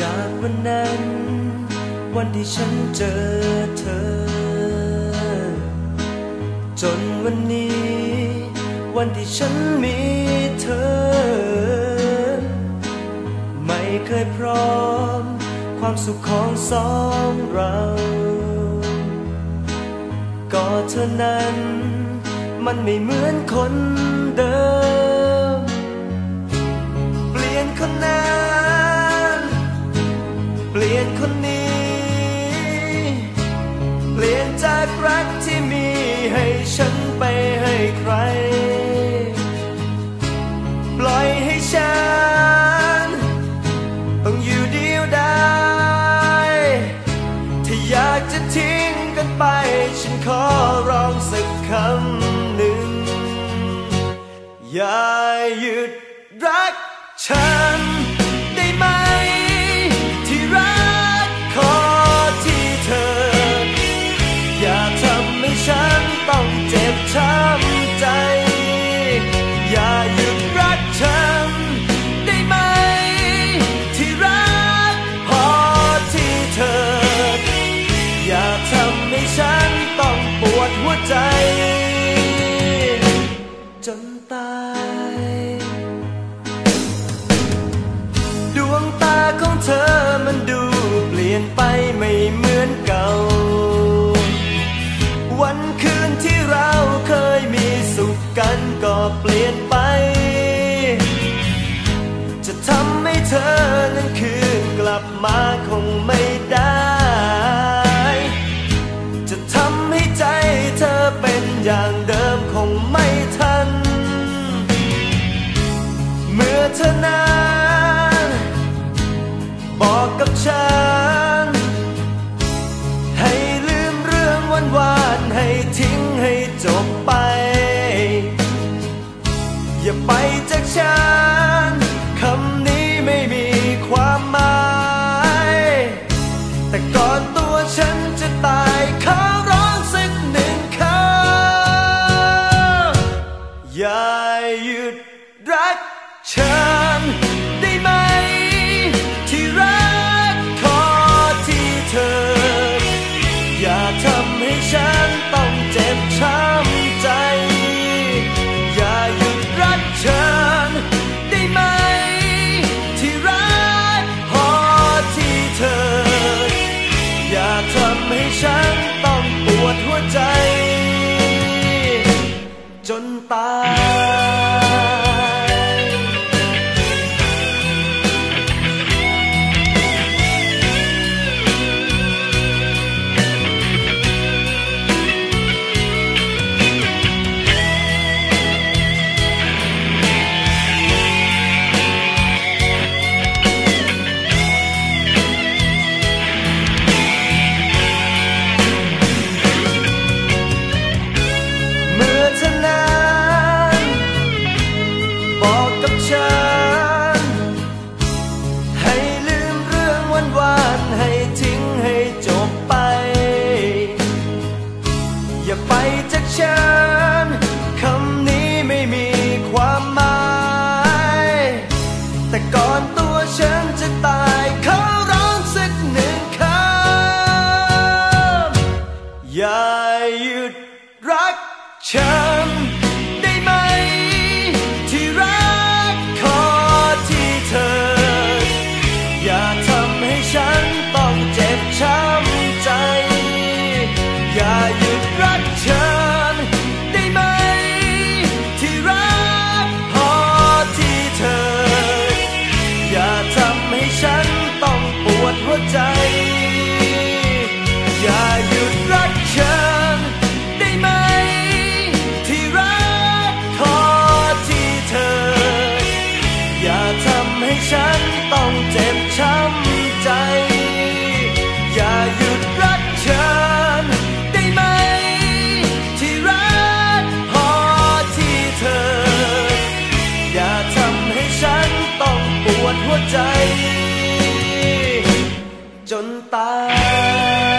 จากวันนั้น วันที่ฉันเจอเธอ จนวันนี้ วันที่ฉันมีเธอ ไม่เคยพร้อม ความสุขของสองเรา ก็เธอนั้น มันไม่เหมือนคนเดิม รักที่มีให้ฉันไปให้ใคร ปล่อยให้ฉัน ต้องอยู่เดียวดายถ้าอยากจะทิ้งกันไป ฉันขอร้องสักคำหนึ่ง อย่าหยุดรัก จนตาย ดวงตาของเธอมันดูเปลี่ยนไปไม่เหมือนเก่า วันคืนที่เราเคยมีสุขกันก็เปลี่ยนไป จะทำให้เธอนั้นคืนกลับมาคงไม่ได้จะทำให้ใจเธอเป็นอย่างเดิม อเธอนั้นบอกกับฉัน ให้ลืมเรื่องวันวานให้ทิ้งให้จบไป อย่าไปจากฉัน ก ฉันต้องเจ็บช้ำใจ อย่าหยุดรักฉันได้ไหม ที่รักพอที่เธอ อย่าทำให้ฉันต้องปวดหัวใจ จนตาย